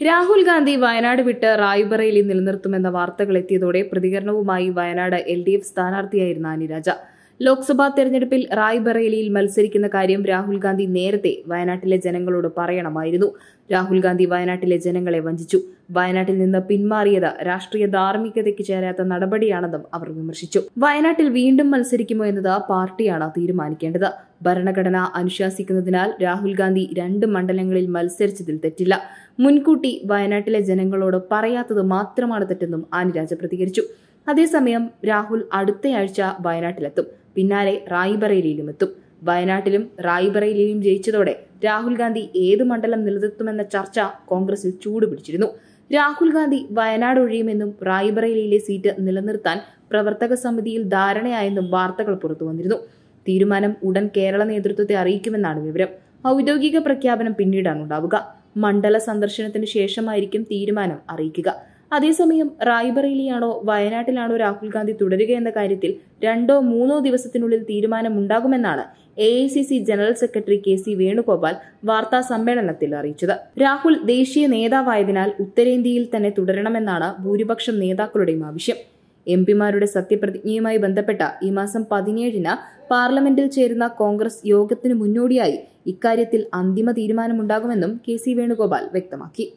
രാഹുൽ ഗാന്ധി വയനാട് വിട്ട് റായ്ബറയിൽ നിലനിർത്തുമെന്ന വാർത്തകൾ എത്തിയതോടെ പ്രതികരണവുമായി വയനാട് എൽ ഡി എഫ് സ്ഥാനാർത്ഥിയായിരുന്ന അനിരാജ. ലോക്സഭാ തെരഞ്ഞെടുപ്പിൽ റായ്ബറേലിയിൽ മത്സരിക്കുന്ന കാര്യം രാഹുൽ ഗാന്ധി നേരത്തെ വയനാട്ടിലെ ജനങ്ങളോട് പറയണമായിരുന്നു. രാഹുൽ ഗാന്ധി വയനാട്ടിലെ ജനങ്ങളെ വഞ്ചിച്ചു. വയനാട്ടിൽ നിന്ന് പിന്മാറിയത് രാഷ്ട്രീയ ധാർമ്മികതയ്ക്ക് ചേരാത്ത നടപടിയാണെന്നും അവർ വിമർശിച്ചു. വയനാട്ടിൽ വീണ്ടും മത്സരിക്കുമോ എന്നത് പാർട്ടിയാണ് തീരുമാനിക്കേണ്ടത്. ഭരണഘടന അനുശാസിക്കുന്നതിനാൽ രാഹുൽ ഗാന്ധി രണ്ട് മണ്ഡലങ്ങളിൽ മത്സരിച്ചതിൽ തെറ്റില്ല. മുൻകൂട്ടി വയനാട്ടിലെ ജനങ്ങളോട് പറയാത്തത് മാത്രമാണ് തെറ്റെന്നും ആനിരാജ പ്രതികരിച്ചു. അതേസമയം രാഹുൽ അടുത്തയാഴ്ച വയനാട്ടിലെത്തും. പിന്നാലെ റായ്ബറേലിയിലും എത്തും വയനാട്ടിലും റായ്ബറേലിയിലും ജയിച്ചതോടെ രാഹുൽ ഗാന്ധി ഏത് മണ്ഡലം നിലനിർത്തുമെന്ന ചർച്ച കോൺഗ്രസിൽ ചൂടുപിടിച്ചിരുന്നു. രാഹുൽ ഗാന്ധി വയനാട് ഒഴിയുമെന്നും റായ്ബറേലിയിലെ സീറ്റ് നിലനിർത്താൻ പ്രവർത്തക സമിതിയിൽ ധാരണയായെന്നും വാർത്തകൾ പുറത്തുവന്നിരുന്നു തീരുമാനം ഉടൻ കേരള നേതൃത്വത്തെ അറിയിക്കുമെന്നാണ് വിവരം. ഔദ്യോഗിക പ്രഖ്യാപനം പിന്നീടാണ് ഉണ്ടാവുക മണ്ഡല സന്ദർശനത്തിന് ശേഷമായിരിക്കും തീരുമാനം അറിയിക്കുക. അതേസമയം റായ്ബറേലിയാണോ വയനാട്ടിലാണോ രാഹുൽ ഗാന്ധി തുടരുക എന്ന കാര്യത്തിൽ രണ്ടോ മൂന്നോ ദിവസത്തിനുള്ളിൽ തീരുമാനമുണ്ടാകുമെന്നാണ് A I C C general secretary K C Venugopal വാർത്താ സമ്മേളനത്തിൽ അറിയിച്ചത്. രാഹുൽ ദേശീയ നേതാവായതിനാൽ ഉത്തരേന്ത്യയിൽ തന്നെ തുടരണമെന്നാണ് ഭൂരിപക്ഷം നേതാക്കളുടെയും ആവശ്യം. എം പിമാരുടെ സത്യപ്രതിജ്ഞയുമായി ബന്ധപ്പെട്ട ഈ മാസം പതിനേഴിന് പാർലമെന്റിൽ ചേരുന്ന കോൺഗ്രസ് യോഗത്തിന് മുന്നോടിയായി ഇക്കാര്യത്തിൽ അന്തിമ തീരുമാനമുണ്ടാകുമെന്നും കെ സി വേണുഗോപാൽ വ്യക്തമാക്കി.